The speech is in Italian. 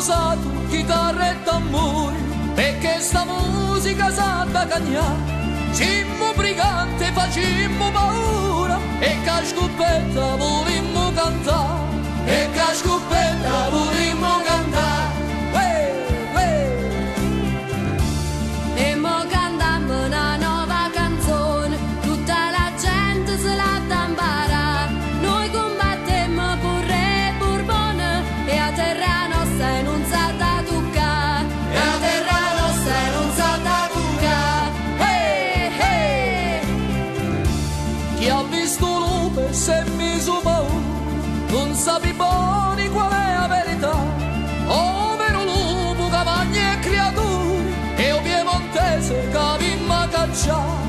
usato chitarra e tamburi, perché sta musica sa da cagnare. Cimmo brigante, facimmo paura, e che scoppetta sapi buoni qual è la verità, ovvero lupo, cavagna e creature, e o piemontese che ma cacciare.